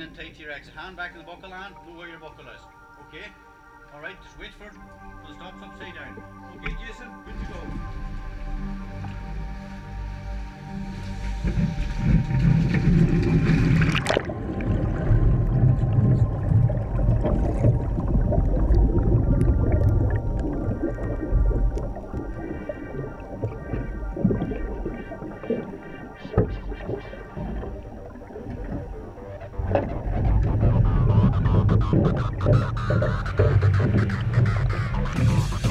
and tight to your exit. Hand back in the buckle hand, know where your buckle is. Okay? Alright, just wait for, for the stops upside down. Okay, Jason, good to go. Thank you.